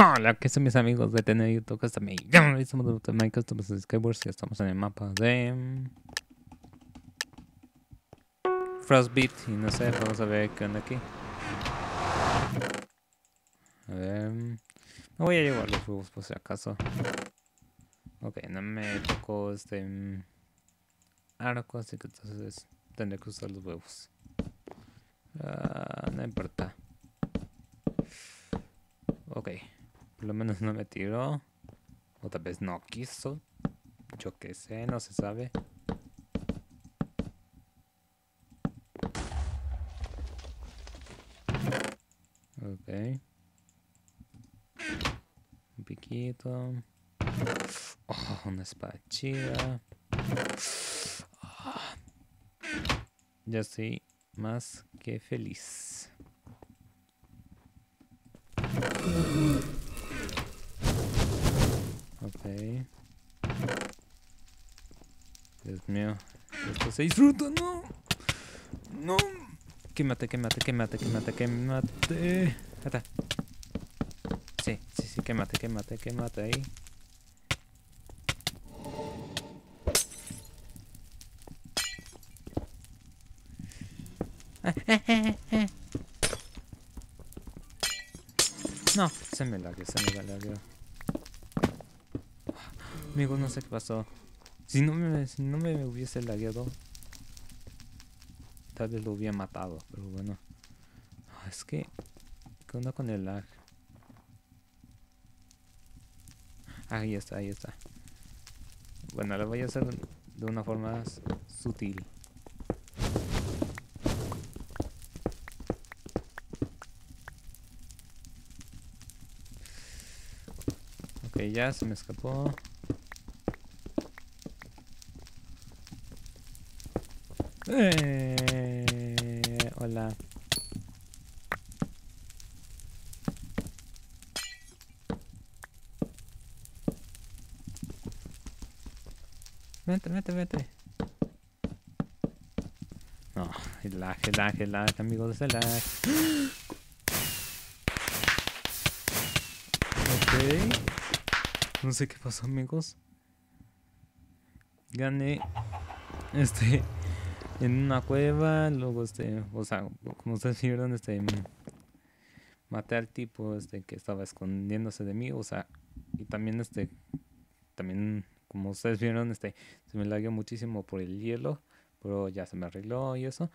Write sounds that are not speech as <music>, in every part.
<laughs> Hola, ¿qué son mis amigos de Tener YouTube? Estamos estamos de Minecraft, estamos en Skywars estamos en el mapa de Frostbeat y no sé, vamos a ver qué onda aquí. A ver, me voy a llevar los huevos por si acaso. Ok, no me tocó este mm, arco, así que entonces tendré que usar los huevos. Ah, no importa. Ok. Por lo menos no me tiró. O tal vez no quiso. Yo qué sé, no se sabe. Ok. Un piquito. Oh, una espada chida. Ya estoy más que feliz. Ok. Dios mío. Esto se disfruta, no. No. Quémate, quémate, quémate, quémate, quémate. Ata. Sí, sí, sí, quémate, quémate, quémate ahí. <laughs> No, se me lagueó, se me lagueó. Amigo, no sé qué pasó. Si no me, si no me hubiese lagueado, tal vez lo hubiera matado, pero bueno. Ah, es que, ¿qué onda con el lag? Ahí está, ahí está. Bueno, lo voy a hacer de una forma sutil. Ok, ya se me escapó. Eh, hola. Vete, vete, vete. No, el lag, el lag, el lag, amigos, el lag. Ok. No sé qué pasó, amigos. Gané. Este en una cueva, luego este, o sea, como ustedes <laughs> vieron, este maté al tipo este que estaba escondiéndose de mí, o sea, y también este también como ustedes vieron, este se me lagueó muchísimo por el hielo, pero ya se me arregló y eso.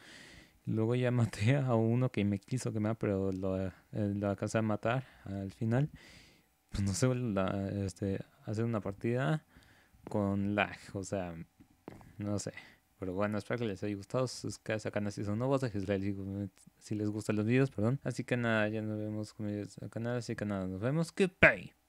Luego ya <laughs> maté a uno que me quiso quemar, pero lo, eh, lo alcancé a matar al final. Pues no sé, este, hacer una partida con lag, o sea, no sé. Pero bueno, espero que les haya gustado. Al canal si son nuevos. Si les gustan los videos, perdón. Así que nada, ya nos vemos con videos al canal. Así que nada, nos vemos. Goodbye.